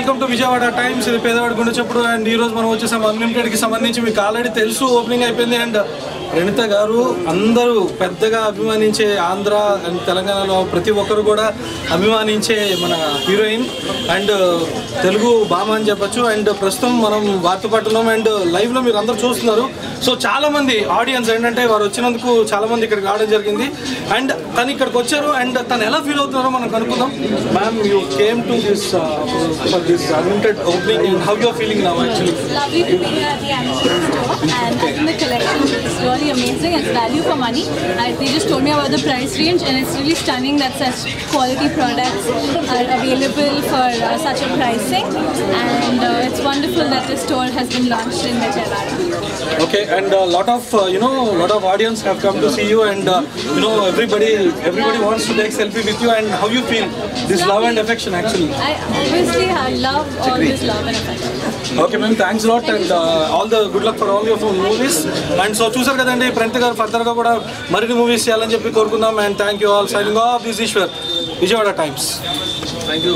Welcome to Vijayawada times. ఇది పేదవాడి గుండె చెప్పుడు. అండ్ ఈరోజు మనం వచ్చేసాం అన్లిమిటెడ్కి సంబంధించి. మీకు ఆల్రెడీ తెలుసు ఓపెనింగ్ అయిపోయింది. అండ్ ప్రణిత గారు అందరూ పెద్దగా అభిమానించే ఆంధ్ర అండ్ తెలంగాణలో ప్రతి ఒక్కరు కూడా అభిమానించే మన హీరోయిన్ అండ్ తెలుగు భామ అని చెప్పొచ్చు. అండ్ ప్రస్తుతం మనం వార్త అండ్ లైవ్లో మీరు అందరూ చూస్తున్నారు. సో చాలామంది ఆడియన్స్ ఏంటంటే వారు వచ్చినందుకు చాలామంది ఇక్కడికి రావడం జరిగింది. అండ్ తను ఇక్కడికి వచ్చారు. అండ్ తను ఎలా ఫీల్ అవుతున్నారో మనం కనుక్కుందాం. Ma'am you came to this for this unlimited opening and how you're feeling నా actually amazing. It's value for money. I, they just told me about the price range and it's really stunning that such quality products are available for uh, such a pricing and uh, it's wonderful that this store has been launched in Vijayawada. Okay and a lot of uh, you know lot of audience have come to see you and uh, you know everybody everybody yeah. wants to take selfie with you and how you feel this love and affection actually. I obviously I love all this love and affection. Okay ma'am thanks a lot and all the good luck for all your movies and so choose కాదండి ప్రణిత గారు ఫర్దర్గా కూడా మరిన్ని movies చేయాలని చెప్పి కోరుకుందాం. And thank you all signing off this Eshwar Vijayawada Times thank you